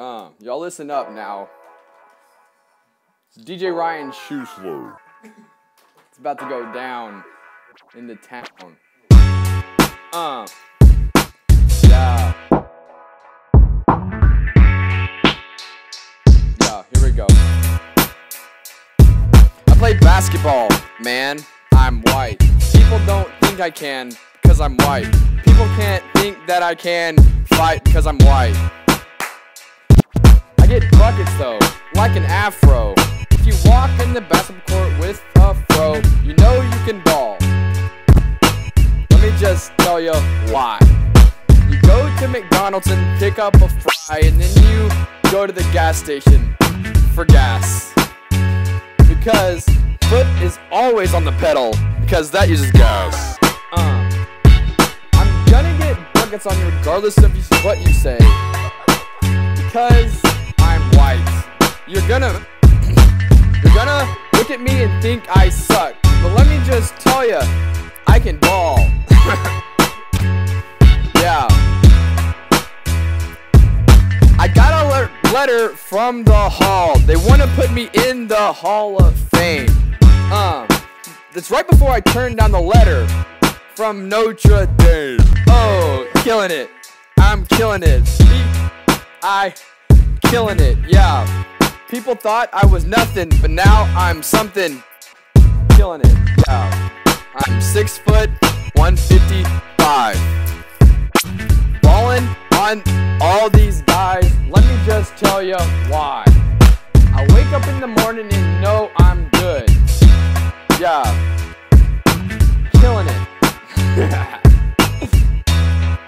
Uh, y'all listen up now. It's DJ Ryan Schuessler. It's about to go down in the town. Uh. Yeah. Yeah, here we go. I play basketball, man. I'm white. People don't think I can because I'm white. People can't think that I can fight because I'm white. Buckets though, like an afro. If you walk in the basketball court with a fro, you know you can ball. Let me just tell you why. You go to McDonald's and pick up a fry, and then you go to the gas station for gas. Because foot is always on the pedal, because that uses gas. Uh, I'm gonna get buckets on you regardless of what you say. Because. You're gonna you're gonna look at me and think I suck. But let me just tell you, I can ball. yeah. I got a le- letter from the hall. They want to put me in the Hall of Fame. Uh, that's right before I turned down the letter from Notre Dame. Oh, killing it. I'm killing it. I killing it. Yeah. People thought I was nothing, but now I'm something. Killing it. Yeah. I'm six foot, 155. Balling on all these guys. Let me just tell you why. I wake up in the morning and know I'm good. Yeah. Killing it.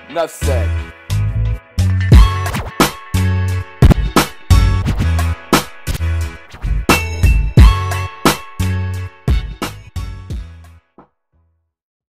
Enough said.